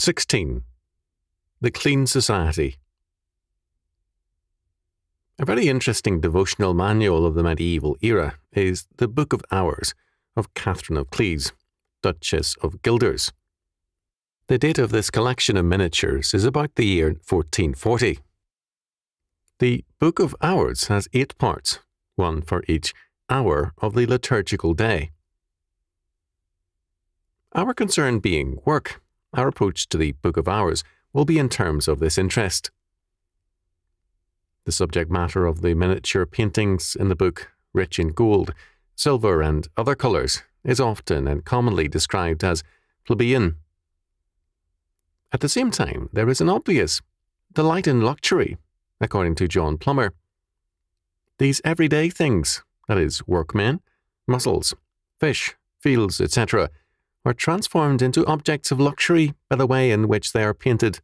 16. The Clean Society. A very interesting devotional manual of the medieval era is The Book of Hours of Catherine of Cleves, Duchess of Guelders. The date of this collection of miniatures is about the year 1440. The Book of Hours has eight parts, one for each hour of the liturgical day. Our concern being work, our approach to the Book of Hours will be in terms of this interest. The subject matter of the miniature paintings in the book, rich in gold, silver, and other colours, is often and commonly described as plebeian. At the same time, there is an obvious delight in luxury, according to John Plummer. These everyday things, that is, workmen, mussels, fish, fields, etc., are transformed into objects of luxury by the way in which they are painted.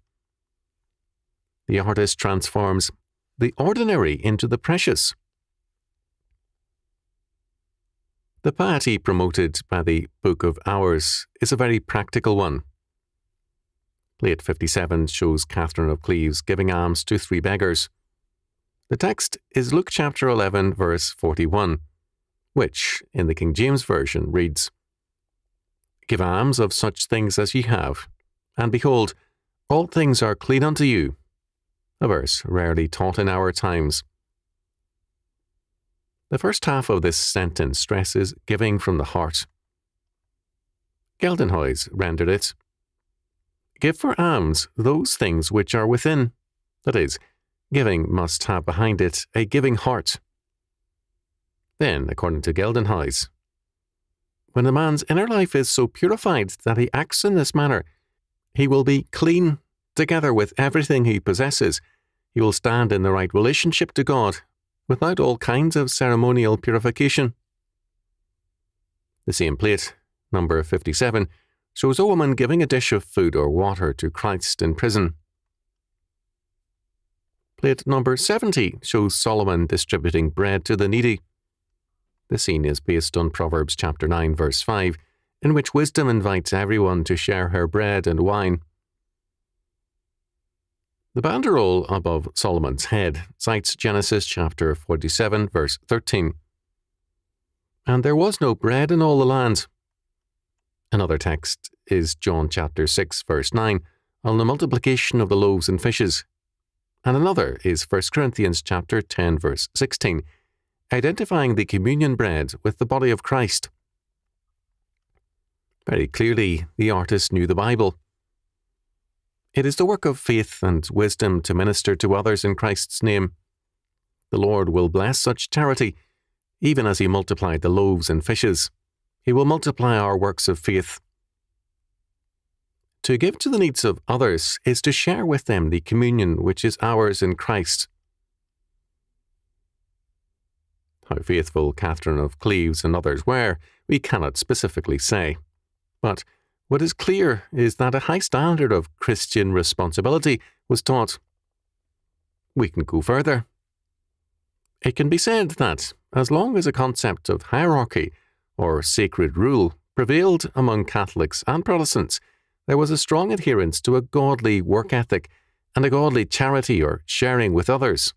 The artist transforms the ordinary into the precious. The piety promoted by the Book of Hours is a very practical one. Plate 57 shows Catherine of Cleves giving alms to three beggars. The text is Luke chapter 11, verse 41, which, in the King James Version, reads Give alms of such things as ye have, and behold, all things are clean unto you. A verse rarely taught in our times. The first half of this sentence stresses giving from the heart. Geldenhuys rendered it Give for alms those things which are within. That is, giving must have behind it a giving heart. Then, according to Geldenhuys, when a man's inner life is so purified that he acts in this manner, he will be clean together with everything he possesses. He will stand in the right relationship to God without all kinds of ceremonial purification. The same plate, number 57, shows a woman giving a dish of food or water to Christ in prison. Plate number 70 shows Solomon distributing bread to the needy. The scene is based on Proverbs chapter 9 verse 5, in which wisdom invites everyone to share her bread and wine. The banderole above Solomon's head cites Genesis chapter 47 verse 13. And there was no bread in all the land. Another text is John chapter 6 verse 9 on the multiplication of the loaves and fishes. And another is 1 Corinthians chapter 10 verse 16 identifying the communion bread with the body of Christ. Very clearly, the artist knew the Bible. It is the work of faith and wisdom to minister to others in Christ's name. The Lord will bless such charity, even as He multiplied the loaves and fishes. He will multiply our works of faith. To give to the needs of others is to share with them the communion which is ours in Christ. How faithful Catherine of Cleves and others were, we cannot specifically say. But what is clear is that a high standard of Christian responsibility was taught. We can go further. It can be said that, as long as a concept of hierarchy or sacred rule prevailed among Catholics and Protestants, there was a strong adherence to a godly work ethic and a godly charity or sharing with others.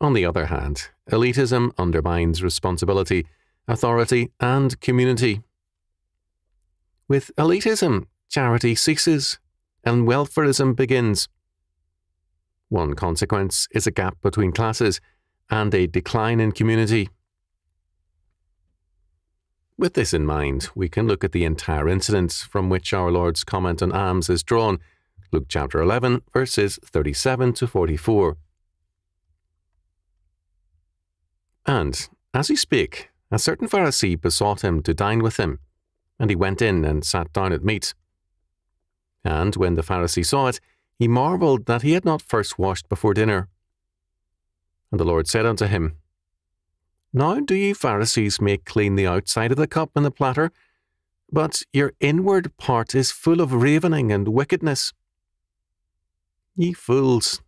On the other hand, elitism undermines responsibility, authority, and community. With elitism, charity ceases and welfarism begins. One consequence is a gap between classes and a decline in community. With this in mind, we can look at the entire incident from which our Lord's comment on alms is drawn, Luke chapter 11, verses 37 to 44. And, as he spake, a certain Pharisee besought him to dine with him, and he went in and sat down at meat. And when the Pharisee saw it, he marvelled that he had not first washed before dinner. And the Lord said unto him, Now do ye Pharisees make clean the outside of the cup and the platter, but your inward part is full of ravening and wickedness. Ye fools,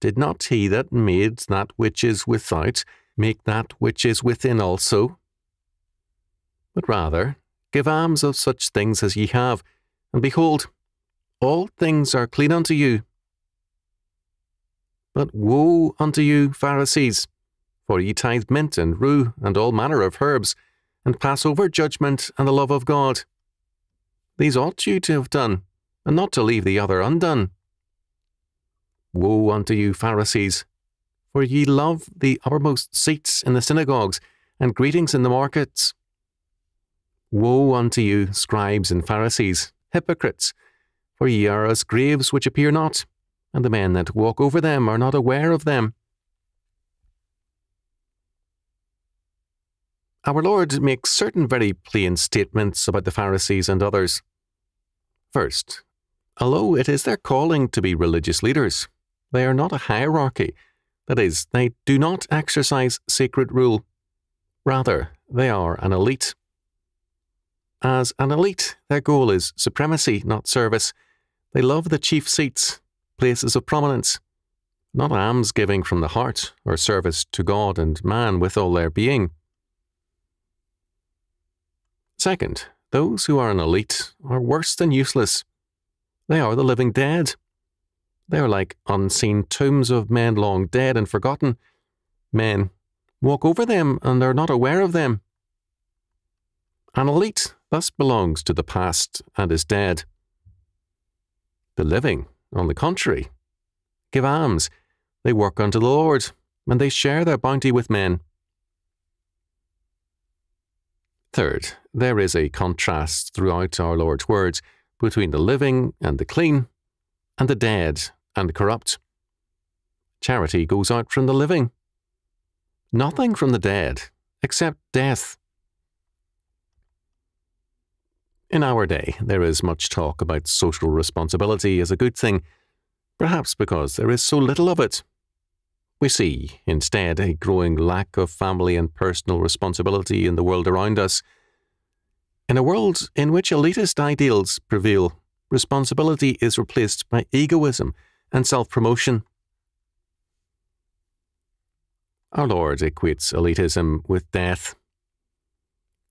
did not he that made that which is without make that which is within also. But rather, give alms of such things as ye have, and behold, all things are clean unto you. But woe unto you, Pharisees, for ye tithe mint and rue and all manner of herbs, and pass over judgment and the love of God. These ought you to have done, and not to leave the other undone. Woe unto you, Pharisees, for ye love the uppermost seats in the synagogues and greetings in the markets. Woe unto you, scribes and Pharisees, hypocrites, for ye are as graves which appear not, and the men that walk over them are not aware of them. Our Lord makes certain very plain statements about the Pharisees and others. First, although it is their calling to be religious leaders, they are not a hierarchy. That is, they do not exercise sacred rule. Rather, they are an elite. As an elite, their goal is supremacy, not service. They love the chief seats, places of prominence, not alms giving from the heart or service to God and man with all their being. Second, those who are an elite are worse than useless. They are the living dead. They are like unseen tombs of men long dead and forgotten. Men walk over them and are not aware of them. An elite thus belongs to the past and is dead. The living, on the contrary, give alms, they work unto the Lord, and they share their bounty with men. Third, there is a contrast throughout our Lord's words between the living and the clean, and the dead and corrupt. Charity goes out from the living. Nothing from the dead, except death. In our day, there is much talk about social responsibility as a good thing, perhaps because there is so little of it. We see, instead, a growing lack of family and personal responsibility in the world around us. In a world in which elitist ideals prevail, responsibility is replaced by egoism and self promotion. Our Lord equates elitism with death.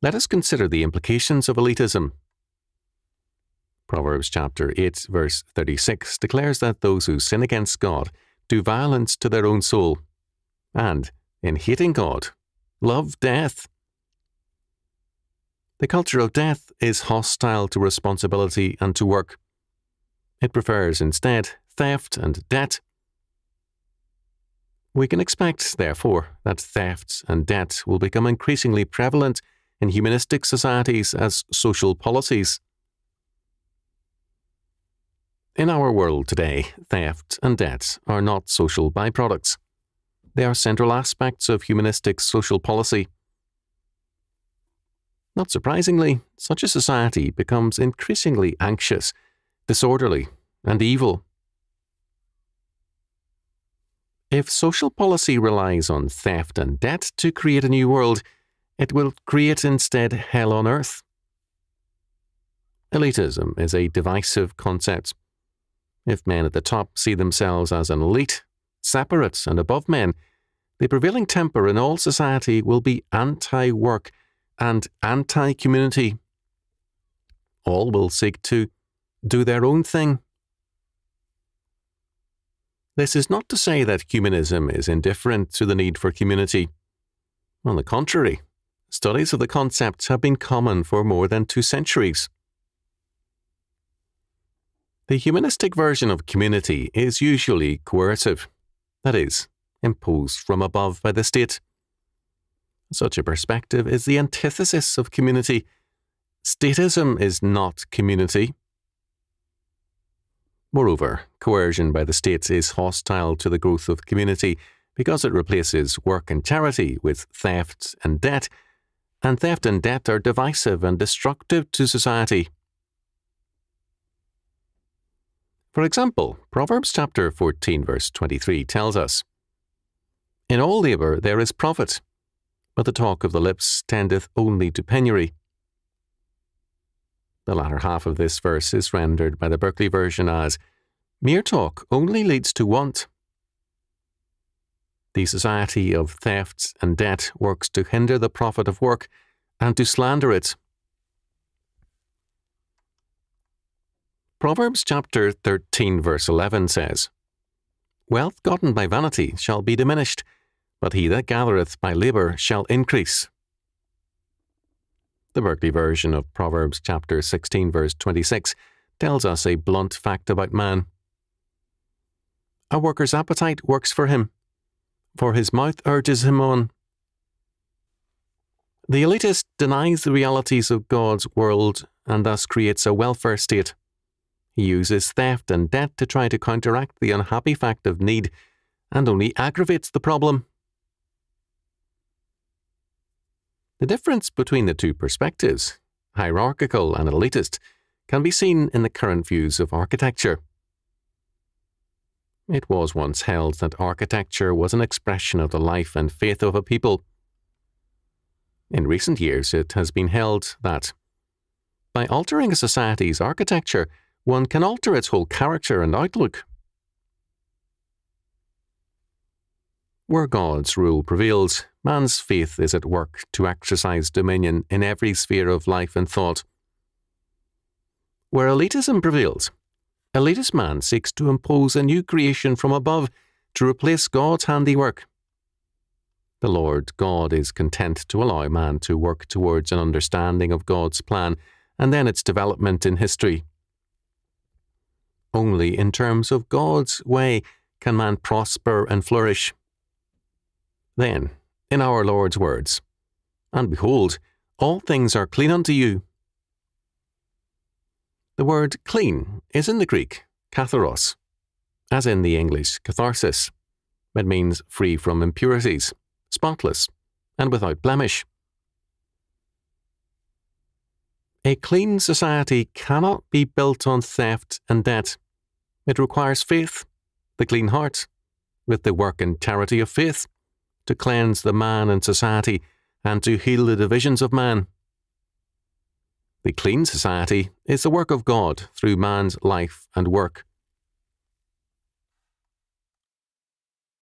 Let us consider the implications of elitism Proverbs chapter 8, verse 36 declares that those who sin against God do violence to their own soul, and, in hating God, love death. The culture of death is hostile to responsibility and to work. It prefers instead theft and debt. We can expect, therefore, that thefts and debt will become increasingly prevalent in humanistic societies as social policies. In our world today, theft and debt are not social byproducts. They are central aspects of humanistic social policy. Not surprisingly, such a society becomes increasingly anxious, disorderly, and evil. If social policy relies on theft and debt to create a new world, it will create instead hell on earth. Elitism is a divisive concept if men at the top see themselves as an elite, separate, and above men, the prevailing temper in all society will be anti work and anti community. All will seek to do their own thing. This is not to say that humanism is indifferent to the need for community. On the contrary, studies of the concept have been common for more than two centuries. The humanistic version of community is usually coercive, that is, imposed from above by the state. Such a perspective is the antithesis of community. Statism is not community. Moreover, coercion by the states is hostile to the growth of the community because it replaces work and charity with theft and debt, and theft and debt are divisive and destructive to society. For example, Proverbs chapter 14 verse 23 tells us, In all labour there is profit, but the talk of the lips tendeth only to penury. The latter half of this verse is rendered by the Berkeley version as, Mere talk only leads to want. The society of theft and debt works to hinder the profit of work and to slander it Proverbs chapter 13, verse 11 says, Wealth gotten by vanity shall be diminished, but he that gathereth by labour shall increase. The Berkeley version of Proverbs chapter 16, verse 26 tells us a blunt fact about man. A worker's appetite works for him, for his mouth urges him on. The elitist denies the realities of God's world and thus creates a welfare state. He uses theft and debt to try to counteract the unhappy fact of need and only aggravates the problem. The difference between the two perspectives, hierarchical and elitist, can be seen in the current views of architecture. It was once held that architecture was an expression of the life and faith of a people. In recent years, it has been held that by altering a society's architecture, one can alter its whole character and outlook. Where God's rule prevails, man's faith is at work to exercise dominion in every sphere of life and thought. Where elitism prevails, elitist man seeks to impose a new creation from above to replace God's handiwork. The Lord God is content to allow man to work towards an understanding of God's plan and then its development in history. Only in terms of God's way can man prosper and flourish. Then, in our Lord's words, And behold, all things are clean unto you, the word clean is in the Greek katharos, as in the English catharsis. It means free from impurities, spotless, and without blemish. A clean society cannot be built on theft and debt. It requires faith, the clean heart, with the work and charity of faith, to cleanse the man and society and to heal the divisions of man. The clean society is the work of God through man's life and work.